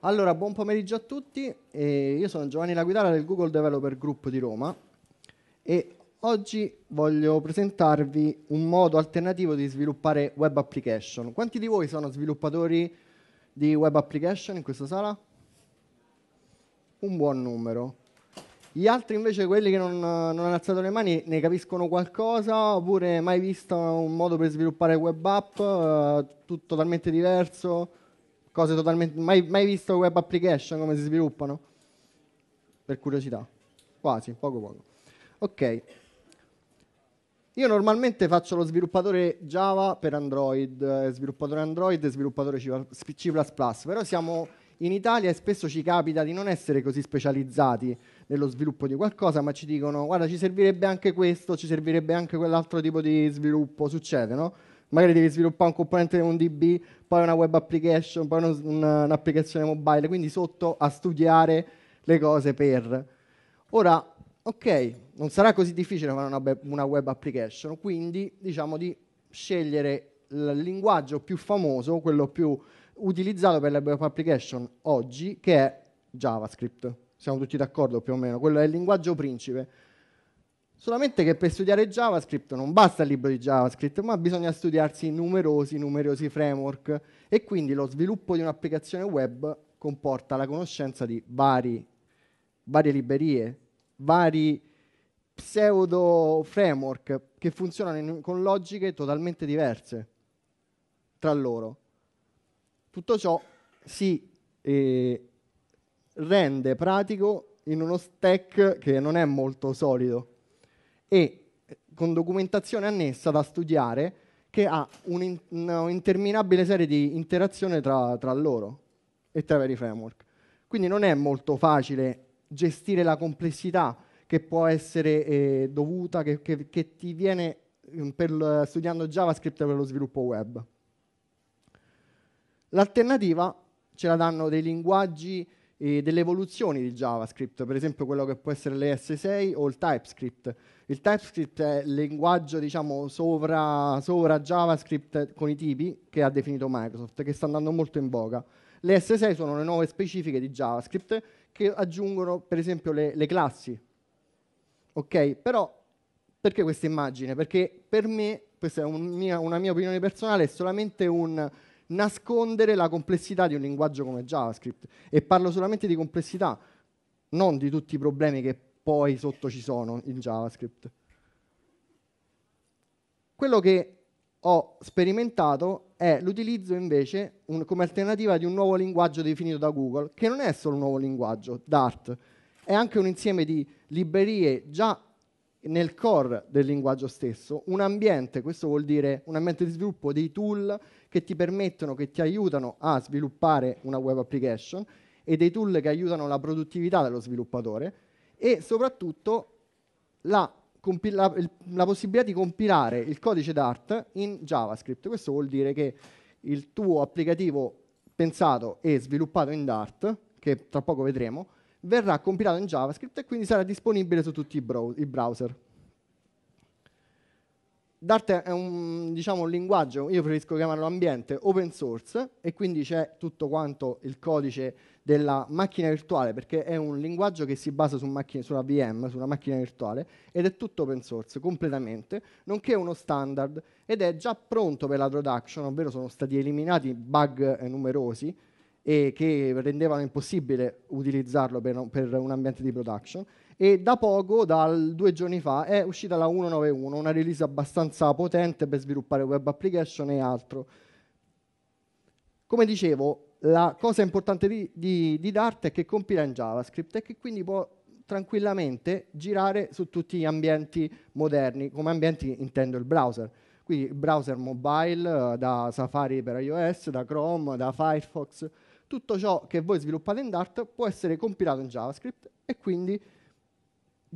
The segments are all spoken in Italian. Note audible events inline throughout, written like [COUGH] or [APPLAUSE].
Allora, buon pomeriggio a tutti. Eh, io sono Giovanni Laguidara del Google Developer Group di Roma e oggi voglio presentarvi un modo alternativo di sviluppare web application. Quanti di voi sono sviluppatori di web application in questa sala? Un buon numero. Gli altri invece, quelli che non, non hanno alzato le mani, ne capiscono qualcosa oppure mai visto un modo per sviluppare web app, eh, tutto totalmente diverso? Cose totalmente... Mai, mai visto web application come si sviluppano? Per curiosità. Quasi, poco poco. Ok. Io normalmente faccio lo sviluppatore Java per Android, eh, sviluppatore Android e sviluppatore C++, però siamo in Italia e spesso ci capita di non essere così specializzati nello sviluppo di qualcosa, ma ci dicono guarda ci servirebbe anche questo, ci servirebbe anche quell'altro tipo di sviluppo, succede, no? Magari devi sviluppare un componente di un DB, poi una web application, poi un'applicazione mobile, quindi sotto a studiare le cose per. Ora, ok, non sarà così difficile fare una, una web application, quindi diciamo di scegliere il linguaggio più famoso, quello più utilizzato per le web application oggi, che è JavaScript. Siamo tutti d'accordo più o meno, quello è il linguaggio principe. Solamente che per studiare JavaScript non basta il libro di JavaScript, ma bisogna studiarsi numerosi, numerosi framework e quindi lo sviluppo di un'applicazione web comporta la conoscenza di vari, varie librerie, vari pseudo framework che funzionano in, con logiche totalmente diverse tra loro. Tutto ciò si eh, rende pratico in uno stack che non è molto solido e con documentazione annessa da studiare che ha un'interminabile serie di interazioni tra, tra loro e tra i vari framework. Quindi non è molto facile gestire la complessità che può essere eh, dovuta, che, che, che, ti viene mm, per, studiando JavaScript per lo sviluppo web. L'alternativa ce la danno dei linguaggi e delle evoluzioni di JavaScript, per esempio quello che può essere l'ES6 o il TypeScript. Il TypeScript è il linguaggio diciamo, sovra, sovra JavaScript con i tipi che ha definito Microsoft, che sta andando molto in voga. Le S6 sono le nuove specifiche di JavaScript che aggiungono per esempio le, le classi. Ok? Però perché questa immagine? Perché per me, questa è un mia, una mia opinione personale, è solamente un nascondere la complessità di un linguaggio come JavaScript. E parlo solamente di complessità, non di tutti i problemi che poi sotto ci sono in JavaScript. Quello che ho sperimentato è l'utilizzo invece un, come alternativa di un nuovo linguaggio definito da Google, che non è solo un nuovo linguaggio, Dart, è anche un insieme di librerie già nel core del linguaggio stesso, un ambiente, questo vuol dire un ambiente di sviluppo dei tool che ti permettono, che ti aiutano a sviluppare una web application e dei tool che aiutano la produttività dello sviluppatore e soprattutto la, la, la possibilità di compilare il codice Dart in JavaScript. Questo vuol dire che il tuo applicativo pensato e sviluppato in Dart, che tra poco vedremo, verrà compilato in JavaScript e quindi sarà disponibile su tutti i, browser. Dart è un, diciamo, un, linguaggio, io preferisco chiamarlo ambiente open source e quindi c'è tutto quanto il codice della macchina virtuale perché è un linguaggio che si basa su macchine, sulla VM, su una macchina virtuale ed è tutto open source completamente, nonché uno standard ed è già pronto per la production, ovvero sono stati eliminati bug numerosi e che rendevano impossibile utilizzarlo per un ambiente di production e da poco, dal due giorni fa, è uscita la 191, una release abbastanza potente per sviluppare web application e altro. Come dicevo, la cosa importante di, di, di Dart è che compila in JavaScript e che quindi può tranquillamente girare su tutti gli ambienti moderni, come ambienti intendo il browser. Quindi browser mobile, eh, da Safari per iOS, da Chrome, da Firefox, tutto ciò che voi sviluppate in Dart può essere compilato in JavaScript e quindi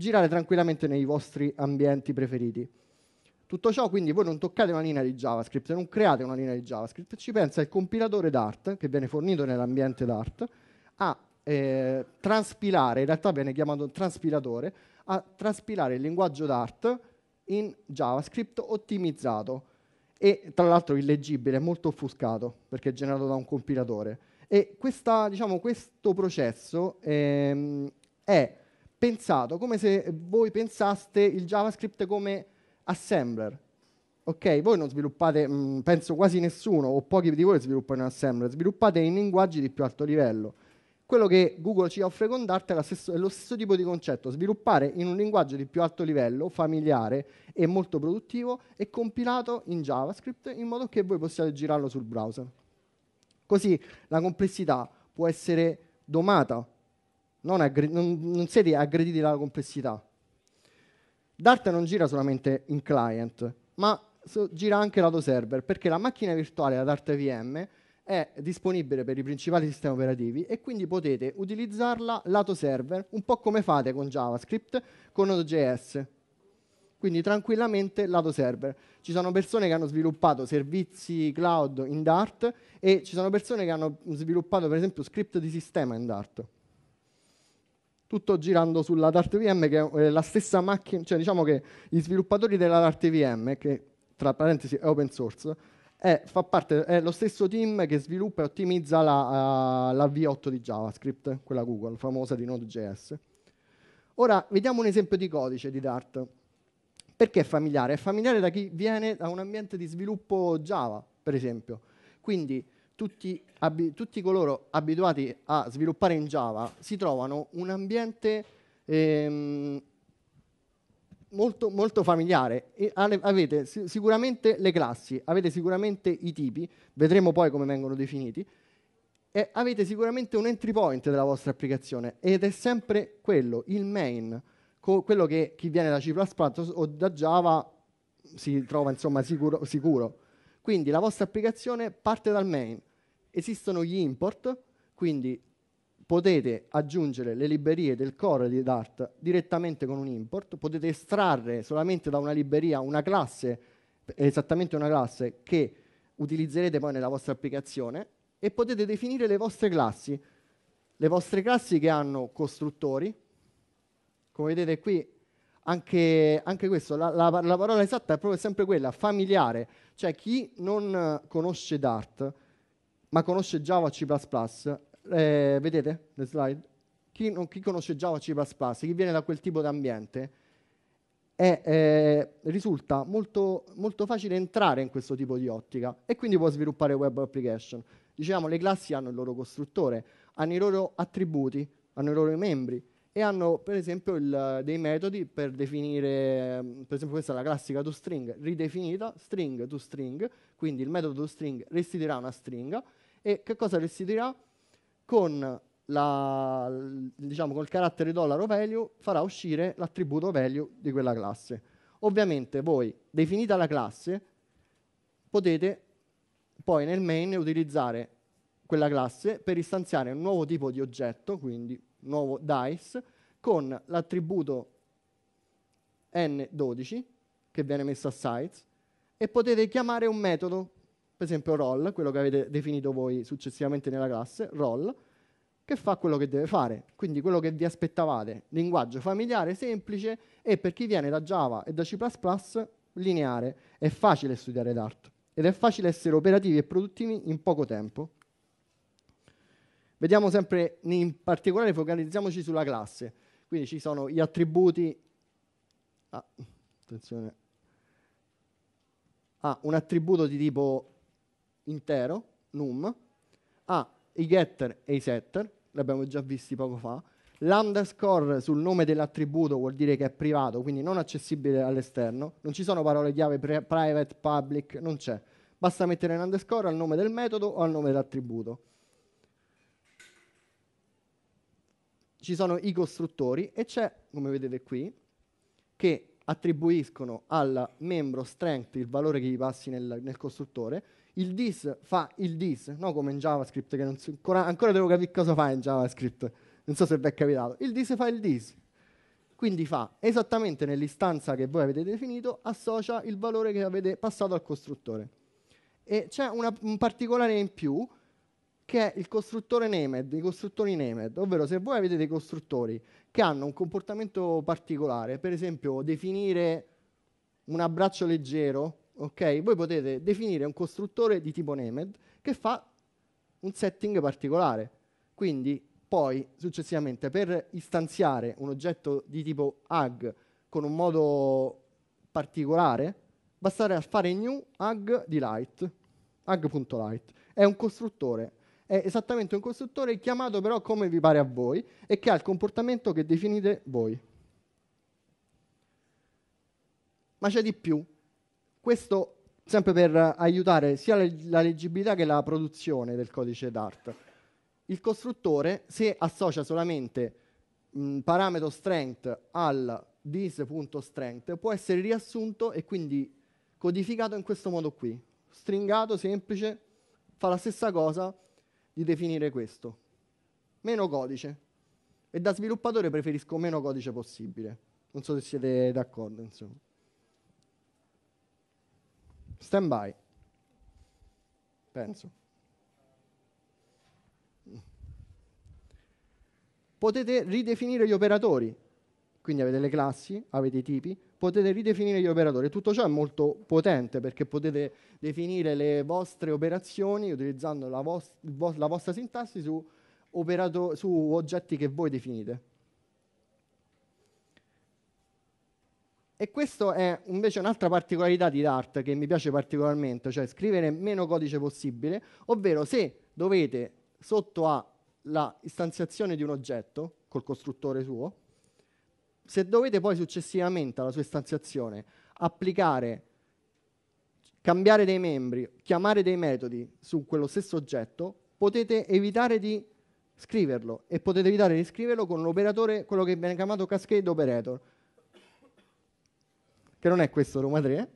girare tranquillamente nei vostri ambienti preferiti. Tutto ciò quindi voi non toccate una linea di JavaScript, non create una linea di JavaScript, ci pensa il compilatore Dart, che viene fornito nell'ambiente Dart, a eh, traspilare, in realtà viene chiamato transpilatore, a traspilare il linguaggio Dart in JavaScript ottimizzato e tra l'altro illeggibile, molto offuscato perché è generato da un compilatore E questa, diciamo, questo processo ehm, è pensato come se voi pensaste il JavaScript come assembler. Ok, voi non sviluppate, mh, mm, penso quasi nessuno o pochi di voi sviluppano in assembler, sviluppate in linguaggi di più alto livello. Quello che Google ci offre con Dart è, è, lo stesso tipo di concetto, sviluppare in un linguaggio di più alto livello, familiare e molto produttivo e compilato in JavaScript in modo che voi possiate girarlo sul browser. Così la complessità può essere domata, non, aggre- non, non siete aggrediti dalla complessità. Dart non gira solamente in client, ma so, gira anche lato server, perché la macchina virtuale da Dart VM è disponibile per i principali sistemi operativi e quindi potete utilizzarla lato server, un po' come fate con JavaScript, con Node.js quindi tranquillamente lato server. Ci sono persone che hanno sviluppato servizi cloud in Dart e ci sono persone che hanno sviluppato per esempio script di sistema in Dart. Tutto girando sulla Dart VM che è la stessa macchina, cioè diciamo che gli sviluppatori della Dart VM, che tra parentesi è open source, è, parte, è lo stesso team che sviluppa e ottimizza la, uh, la V8 di JavaScript, quella Google, famosa di Node.js. Ora vediamo un esempio di codice di Dart. Perché è familiare? È familiare da chi viene da un ambiente di sviluppo Java, per esempio. Quindi tutti, abi- tutti coloro abituati a sviluppare in Java si trovano un ambiente ehm, molto, molto, familiare. E avete sicuramente le classi, avete sicuramente i tipi, vedremo poi come vengono definiti, e avete sicuramente un entry point della vostra applicazione ed è sempre quello, il main quello che chi viene da C++ o da Java si trova insomma sicuro, sicuro. Quindi la vostra applicazione parte dal main. Esistono gli import, quindi potete aggiungere le librerie del core di Dart direttamente con un import, potete estrarre solamente da una libreria una classe, esattamente una classe che utilizzerete poi nella vostra applicazione e potete definire le vostre classi. Le vostre classi che hanno costruttori, come vedete qui, anche, anche questo, la, la, la, parola esatta è proprio sempre quella, familiare. Cioè chi non conosce Dart, ma conosce Java C++, eh, vedete le slide? Chi, non, chi conosce Java C++, chi viene da quel tipo di ambiente, è, eh, risulta molto, molto, facile entrare in questo tipo di ottica e quindi può sviluppare web application. Diciamo, le classi hanno il loro costruttore, hanno i loro attributi, hanno i loro membri e hanno per esempio il, dei metodi per definire, per esempio questa è la classica toString ridefinita, string to string, quindi il metodo toString restituirà una stringa e che cosa restituirà? Con la, diciamo col carattere dollaro $value farà uscire l'attributo value di quella classe. Ovviamente voi, definita la classe, potete poi nel main utilizzare quella classe per istanziare un nuovo tipo di oggetto, quindi nuovo dice, con l'attributo n12 che viene messo a size e potete chiamare un metodo, per esempio roll, quello che avete definito voi successivamente nella classe, roll, che fa quello che deve fare. Quindi quello che vi aspettavate, linguaggio familiare, semplice e per chi viene da Java e da C++ lineare. È facile studiare Dart ed è facile essere operativi e produttivi in poco tempo. Vediamo sempre, in particolare focalizziamoci sulla classe. Quindi ci sono gli attributi. Ah, attenzione. Ha un attributo di tipo intero, num, ha i getter e i setter, li abbiamo già visti poco fa. L'underscore sul nome dell'attributo vuol dire che è privato, quindi non accessibile all'esterno. Non ci sono parole chiave private, public, non c'è. Basta mettere un underscore al nome del metodo o al nome dell'attributo. ci sono i costruttori e c'è, come vedete qui, che attribuiscono al membro strength il valore che gli passi nel, nel costruttore. Il this fa il this, no come in JavaScript, che so, ancora, ancora, devo capire cosa fa in JavaScript. Non so se vi è capitato. Il this fa il this. Quindi fa esattamente nell'istanza che voi avete definito, associa il valore che avete passato al costruttore. E c'è una, un particolare in più, che è il costruttore named, i costruttori named, ovvero se voi avete dei costruttori che hanno un comportamento particolare, per esempio definire un abbraccio leggero, ok? Voi potete definire un costruttore di tipo named che fa un setting particolare. Quindi poi successivamente per istanziare un oggetto di tipo hug con un modo particolare, basterà fare new hug di light, hug.light. È un costruttore, è esattamente un costruttore chiamato però come vi pare a voi e che ha il comportamento che definite voi. Ma c'è di più. Questo sempre per aiutare sia la leggibilità che la produzione del codice Dart. Il costruttore, se associa solamente mh, parametro strength al this.strength, può essere riassunto e quindi codificato in questo modo qui. Stringato, semplice, fa la stessa cosa di definire questo. Meno codice. E da sviluppatore preferisco meno codice possibile. Non so se siete d'accordo, insomma. Stand by. Penso. Potete ridefinire gli operatori. Quindi avete le classi, avete i tipi, potete ridefinire gli operatori. Tutto ciò è molto potente perché potete definire le vostre operazioni utilizzando la, vos- la vostra sintassi su, operato- su oggetti che voi definite. E questa è invece un'altra particolarità di Dart che mi piace particolarmente, cioè scrivere meno codice possibile, ovvero se dovete sotto a la istanziazione di un oggetto col costruttore suo, se dovete poi successivamente alla sua istanziazione applicare, cambiare dei membri, chiamare dei metodi su quello stesso oggetto, potete evitare di scriverlo e potete evitare di scriverlo con l'operatore, quello che viene chiamato cascade operator che non è questo Roma 3.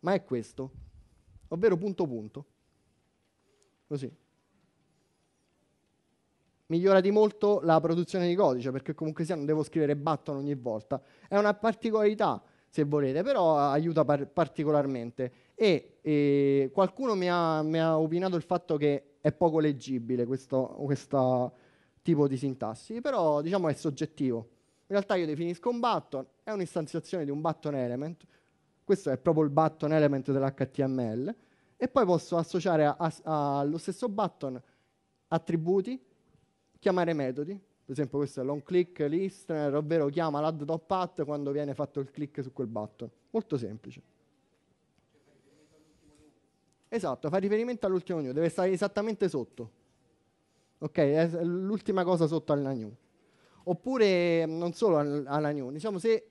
Ma è questo, ovvero punto punto. Così. Migliora di molto la produzione di codice perché comunque sia non devo scrivere button ogni volta. È una particolarità se volete, però aiuta par- particolarmente. E, e qualcuno mi ha, mi ha opinato il fatto che è poco leggibile questo, tipo di sintassi, però diciamo è soggettivo. In realtà io definisco un button, è un'istanziazione di un button element, questo è proprio il button element dell'HTML, e poi posso associare allo stesso button attributi, chiamare metodi, per esempio questo è long listener, ovvero chiama l'add quando viene fatto il click su quel button. Molto semplice. Esatto, fa riferimento all'ultimo new, deve stare esattamente sotto. Ok, è l'ultima cosa sotto alla new. Oppure non solo alla new, diciamo se,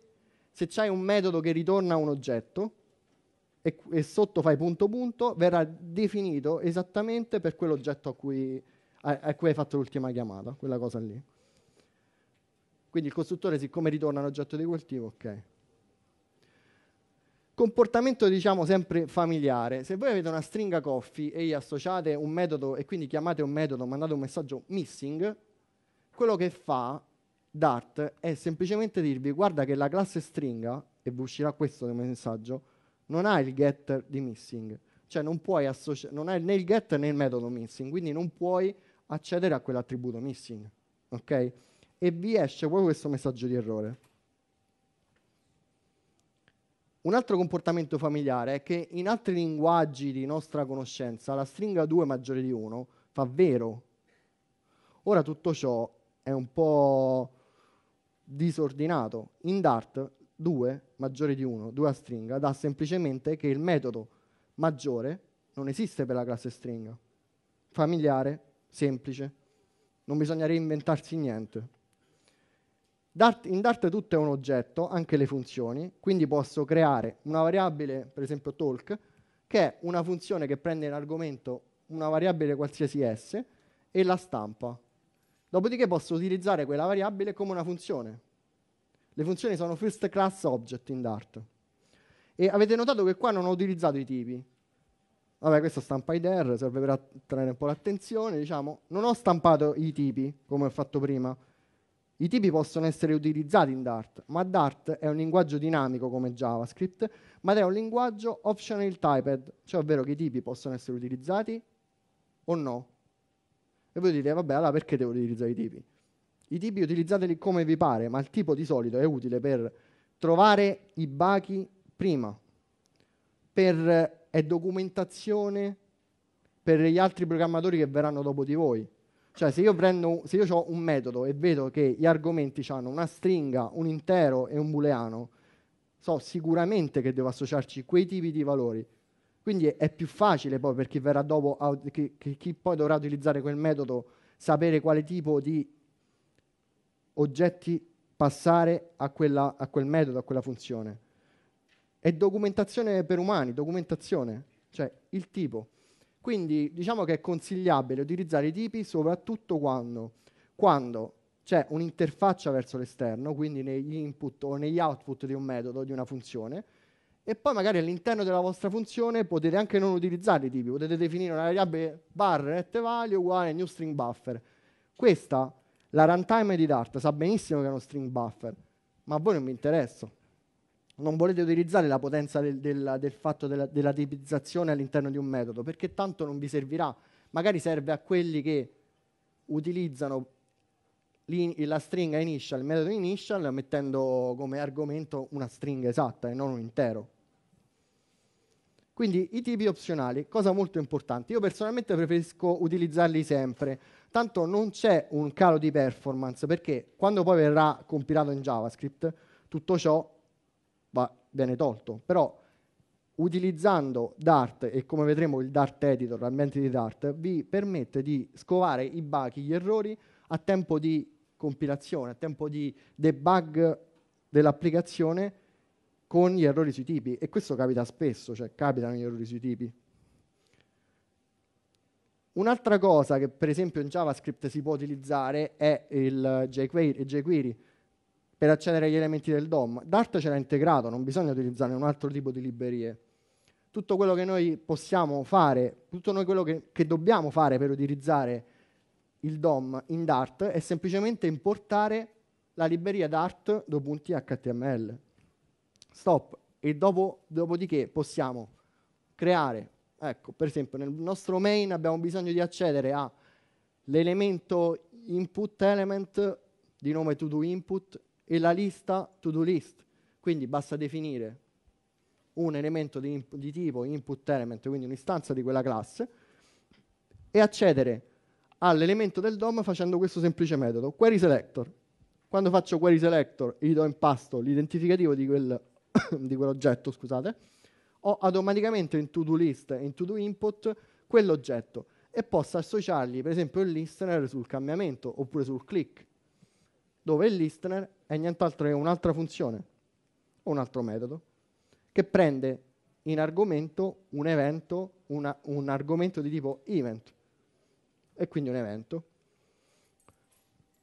se c'hai un metodo che ritorna un oggetto e, e, sotto fai punto punto, verrà definito esattamente per quell'oggetto a cui, a, a cui hai fatto l'ultima chiamata, quella cosa lì. Quindi il costruttore, siccome ritorna un oggetto di quel tipo, ok. Comportamento diciamo sempre familiare. Se voi avete una stringa coffee e gli associate un metodo e quindi chiamate un metodo, mandate un messaggio missing, quello che fa Dart è semplicemente dirvi guarda che la classe stringa, e vi uscirà questo come messaggio, non ha il getter di missing. Cioè non puoi non hai né il get né il metodo missing, quindi non puoi accedere a quell'attributo missing. Ok? E vi esce proprio questo messaggio di errore. Un altro comportamento familiare è che in altri linguaggi di nostra conoscenza la stringa 2 maggiore di 1 fa vero. Ora tutto ciò è un po' disordinato. In Dart 2 maggiore di 1, 2 a stringa, dà semplicemente che il metodo maggiore non esiste per la classe stringa. Familiare, semplice, non bisogna reinventarsi niente. Dart, in Dart tutto è un oggetto, anche le funzioni, quindi posso creare una variabile, per esempio talk, che è una funzione che prende in argomento una variabile qualsiasi s e la stampa. Dopodiché posso utilizzare quella variabile come una funzione. Le funzioni sono first class object in Dart. E avete notato che qua non ho utilizzato i tipi. Vabbè, questo stampa IDR, serve per attrarre un po' l'attenzione, diciamo. Non ho stampato i tipi, come ho fatto prima, i tipi possono essere utilizzati in Dart, ma Dart è un linguaggio dinamico come JavaScript, ma è un linguaggio optional typed, cioè ovvero che i tipi possono essere utilizzati o no. E voi dite, vabbè, allora perché devo utilizzare i tipi? I tipi utilizzateli come vi pare, ma il tipo di solito è utile per trovare i bachi prima, per, è documentazione per gli altri programmatori che verranno dopo di voi. Cioè, se io prendo, se io ho un metodo e vedo che gli argomenti hanno una stringa, un intero e un booleano, so sicuramente che devo associarci quei tipi di valori. Quindi è più facile poi per chi verrà dopo, chi poi dovrà utilizzare quel metodo, sapere quale tipo di oggetti passare a, quella, a quel metodo, a quella funzione. È documentazione per umani, documentazione, cioè il tipo. Quindi diciamo che è consigliabile utilizzare i tipi soprattutto quando, quando c'è un'interfaccia verso l'esterno, quindi negli input o negli output di un metodo, di una funzione, e poi magari all'interno della vostra funzione potete anche non utilizzare i tipi, potete definire una variabile var net value uguale new string buffer. Questa, la runtime di Dart sa benissimo che è uno string buffer, ma a voi non vi interessa non volete utilizzare la potenza del, del, del fatto della, della, tipizzazione all'interno di un metodo, perché tanto non vi servirà. Magari serve a quelli che utilizzano la stringa initial, il metodo initial, mettendo come argomento una stringa esatta e non un intero. Quindi i tipi opzionali, cosa molto importante. Io personalmente preferisco utilizzarli sempre, tanto non c'è un calo di performance, perché quando poi verrà compilato in JavaScript, tutto ciò viene tolto. Però utilizzando Dart e come vedremo il Dart Editor, l'ambiente di Dart, vi permette di scovare i bug, gli errori a tempo di compilazione, a tempo di debug dell'applicazione con gli errori sui tipi e questo capita spesso, cioè capitano gli errori sui tipi. Un'altra cosa che per esempio in JavaScript si può utilizzare è il jQuery, il jQuery per accedere agli elementi del DOM. Dart ce l'ha integrato, non bisogna utilizzare un altro tipo di librerie. Tutto quello che noi possiamo fare, tutto noi quello che, che dobbiamo fare per utilizzare il DOM in Dart è semplicemente importare la libreria Dart.html. Stop. E dopo, dopodiché possiamo creare, ecco, per esempio nel nostro main abbiamo bisogno di accedere all'elemento input element di nome to do input e la lista to-do list. Quindi basta definire un elemento di, di tipo input element, quindi un'istanza di quella classe, e accedere all'elemento del DOM facendo questo semplice metodo, query selector. Quando faccio query selector gli do in pasto l'identificativo di, quel [COUGHS] di quell'oggetto, scusate, ho automaticamente in to-do list e in to-do input quell'oggetto e posso associargli per esempio il listener sul cambiamento oppure sul click dove il listener è nient'altro che un'altra funzione un altro metodo che prende in argomento un evento, una, un argomento di tipo event e quindi un evento.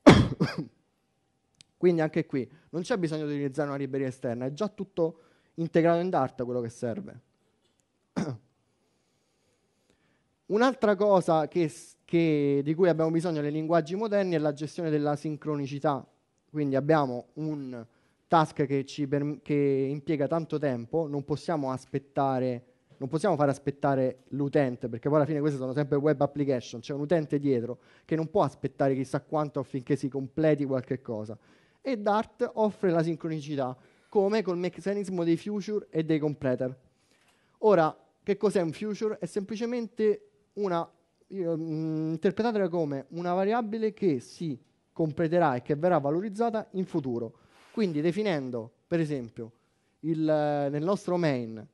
[COUGHS] quindi anche qui non c'è bisogno di utilizzare una libreria esterna, è già tutto integrato in Dart quello che serve. [COUGHS] Un'altra cosa che, che, di cui abbiamo bisogno nei linguaggi moderni è la gestione della sincronicità. Quindi abbiamo un task che, per, che impiega tanto tempo, non possiamo non possiamo fare aspettare l'utente, perché poi alla fine queste sono sempre web application, c'è un utente dietro che non può aspettare chissà quanto affinché si completi qualche cosa. E Dart offre la sincronicità, come col meccanismo dei future e dei completer. Ora, che cos'è un future? È semplicemente una io, mh, mm, interpretatela come una variabile che si completerà e che verrà valorizzata in futuro. Quindi definendo, per esempio, il, nel nostro main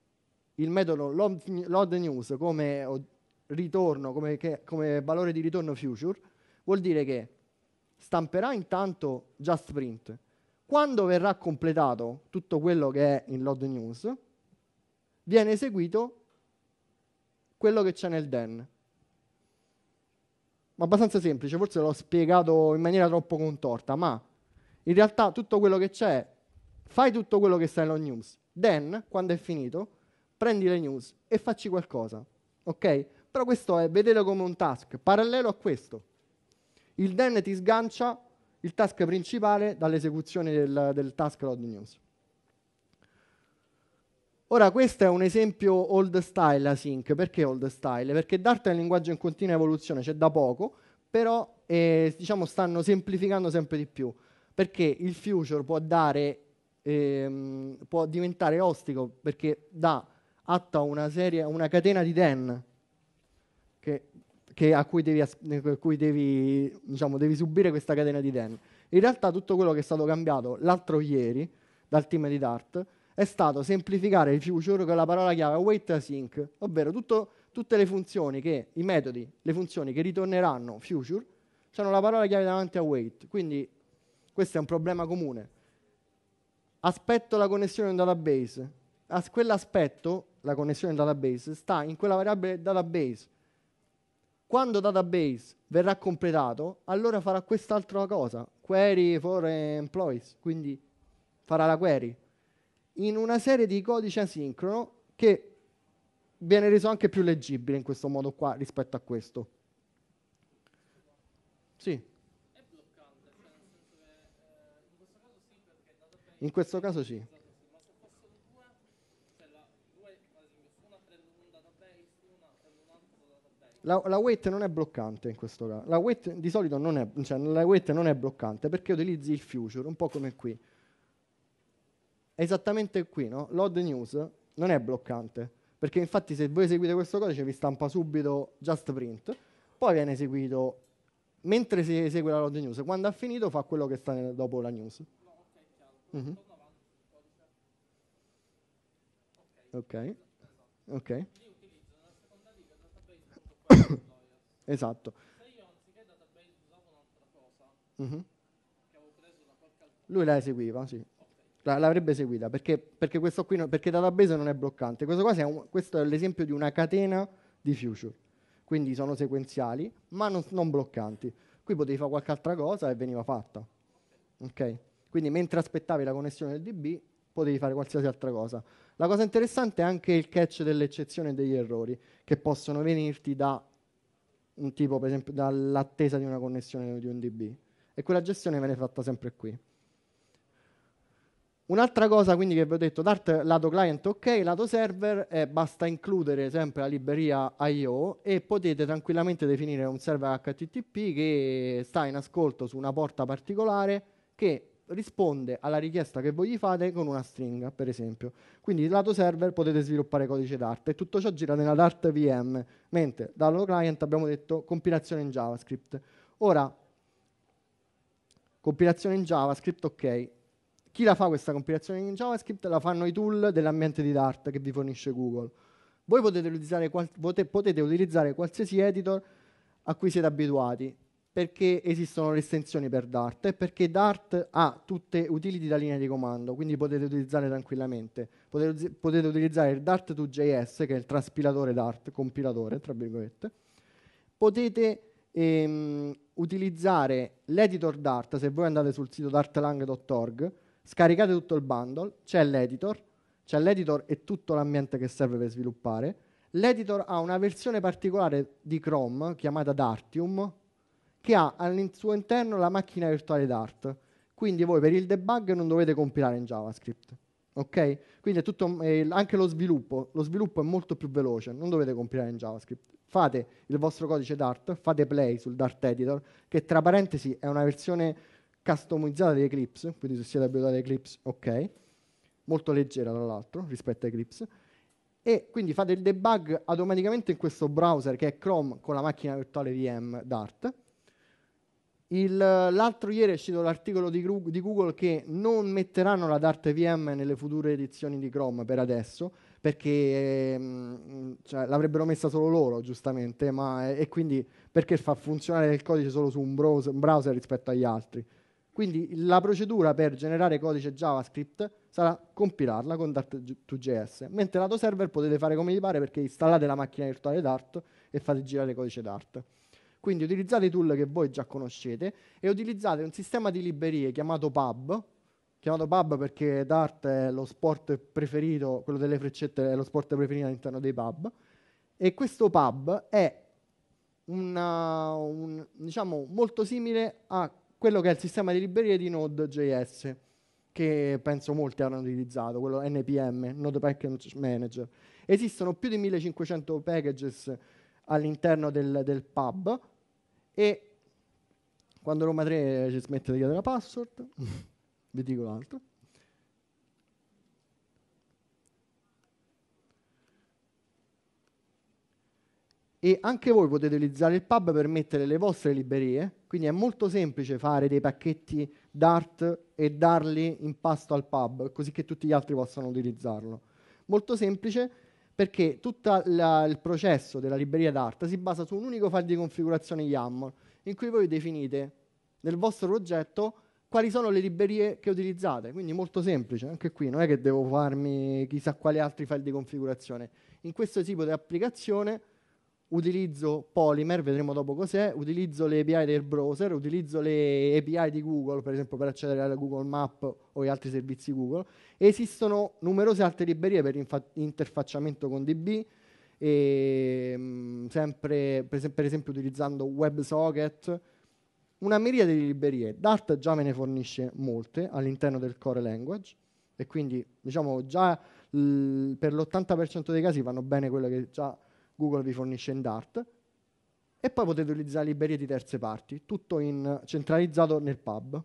il metodo load, load news come ritorno, come, che, come valore di ritorno future, vuol dire che stamperà intanto just print. Quando verrà completato tutto quello che è in load news, viene eseguito quello che c'è nel den abbastanza semplice, forse l'ho spiegato in maniera troppo contorta, ma in realtà tutto quello che c'è, fai tutto quello che sta nella news, then, quando è finito, prendi le news e facci qualcosa, ok? Però questo è, vedete come un task, parallelo a questo. Il then ti sgancia il task principale dall'esecuzione del, del task load news. Ora, questo è un esempio old style async. Perché old style? Perché Dart è un linguaggio in continua evoluzione, c'è da poco, però eh, diciamo, stanno semplificando sempre di più. Perché il future può dare ehm, può diventare ostico perché dà atto a una, serie, una catena di den che, che a cui, devi, a cui devi, diciamo, devi subire questa catena di den. In realtà tutto quello che è stato cambiato l'altro ieri dal team di Dart è stato semplificare il future con la parola chiave await async, ovvero tutto, tutte le funzioni che, i metodi, le funzioni che ritorneranno future, hanno la parola chiave davanti a wait. Quindi questo è un problema comune. Aspetto la connessione in database. A quell'aspetto, la connessione in database, sta in quella variabile database. Quando database verrà completato, allora farà quest'altra cosa, query for employees, quindi farà la query in una serie di codici asincrono che viene reso anche più leggibile in questo modo qua rispetto a questo. Sì. In questo caso sì. La, la wait non è bloccante in questo caso. La wait di solito non è, cioè, non è bloccante perché utilizzi il future, un po' come qui esattamente qui, no? Load news non è bloccante, perché infatti se voi eseguite questo codice vi stampa subito just print, poi viene eseguito mentre si esegue la load news, quando ha finito fa quello che sta dopo la news. Mm-hmm. Ok, ok. [COUGHS] esatto. Mm-hmm. Lui la eseguiva, sì l'avrebbe eseguita perché, perché, questo qui no, perché database non è bloccante. Questo, è un, questo è l'esempio di una catena di future, quindi sono sequenziali ma non, non, bloccanti. Qui potevi fare qualche altra cosa e veniva fatta. Ok? Quindi mentre aspettavi la connessione del DB potevi fare qualsiasi altra cosa. La cosa interessante è anche il catch dell'eccezione e degli errori che possono venirti da un tipo, per esempio, dall'attesa di una connessione di un DB. E quella gestione viene fatta sempre qui. Un'altra cosa quindi che vi ho detto, Dart lato client ok, lato server eh, basta includere sempre la libreria IO e potete tranquillamente definire un server HTTP che sta in ascolto su una porta particolare che risponde alla richiesta che voi gli fate con una stringa, per esempio. Quindi lato server potete sviluppare codice Dart e tutto ciò gira nella Dart VM, mentre dal lato client abbiamo detto compilazione in JavaScript. Ora, compilazione in JavaScript ok, chi la fa questa compilazione in JavaScript? La fanno i tool dell'ambiente di Dart che vi fornisce Google. Voi potete utilizzare, qual- potete utilizzare qualsiasi editor a cui siete abituati perché esistono le estensioni per Dart e perché Dart ha tutte utility da linea di comando, quindi potete utilizzare tranquillamente. Potete, potete utilizzare il Dart2JS, che è il traspilatore Dart, compilatore, tra virgolette. Potete ehm, utilizzare l'editor Dart, se voi andate sul sito dartlang.org, scaricate tutto il bundle, c'è l'editor, c'è l'editor e tutto l'ambiente che serve per sviluppare. L'editor ha una versione particolare di Chrome chiamata Dartium che ha al suo interno la macchina virtuale Dart. Quindi voi per il debug non dovete compilare in JavaScript. Ok? Quindi tutto, eh, anche lo sviluppo, lo sviluppo è molto più veloce, non dovete compilare in JavaScript. Fate il vostro codice Dart, fate play sul Dart Editor, che tra parentesi è una versione customizzata di Eclipse, quindi se siete abituati ad Eclipse, ok, molto leggera tra l'altro rispetto a Eclipse, e quindi fate il debug automaticamente in questo browser che è Chrome con la macchina virtuale VM Dart. L'altro ieri è uscito l'articolo di, di, Google che non metteranno la Dart VM nelle future edizioni di Chrome per adesso, perché ehm, cioè, l'avrebbero messa solo loro, giustamente, ma, e quindi perché fa funzionare il codice solo su un browser, un browser rispetto agli altri. Quindi la procedura per generare codice JavaScript sarà compilarla con Dart2JS, mentre lato server potete fare come vi pare perché installate la macchina virtuale Dart e fate girare codice Dart. Quindi utilizzate i tool che voi già conoscete e utilizzate un sistema di librerie chiamato Pub, chiamato Pub perché Dart è lo sport preferito, quello delle freccette è lo sport preferito all'interno dei pub, e questo Pub è una, un, diciamo, molto simile a quello che è il sistema di librerie di Node.js, che penso molti hanno utilizzato, quello NPM, Node Package Manager. Esistono più di 1500 packages all'interno del, del pub e quando Roma 3 ci smette di chiedere la password, [LAUGHS] vi dico l'altro. E anche voi potete utilizzare il pub per mettere le vostre librerie quindi è molto semplice fare dei pacchetti Dart e darli in pasto al pub, così che tutti gli altri possano utilizzarlo. Molto semplice perché tutto il processo della libreria Dart si basa su un unico file di configurazione YAML, in cui voi definite nel vostro progetto quali sono le librerie che utilizzate. Quindi molto semplice, anche qui non è che devo farmi chissà quali altri file di configurazione. In questo tipo di applicazione utilizzo Polymer, vedremo dopo cos'è, utilizzo le API del browser, utilizzo le API di Google, per esempio per accedere alla Google Map o agli altri servizi Google. Esistono numerose altre librerie per interfacciamento con DB, e, mh, mm, sempre, per, per, esempio utilizzando WebSocket, una miriade di librerie. Dart già me ne fornisce molte all'interno del core language e quindi diciamo già l- per l'80% dei casi vanno bene quelle che già Google vi fornisce in Dart e poi potete utilizzare librerie di terze parti, tutto in, centralizzato nel pub.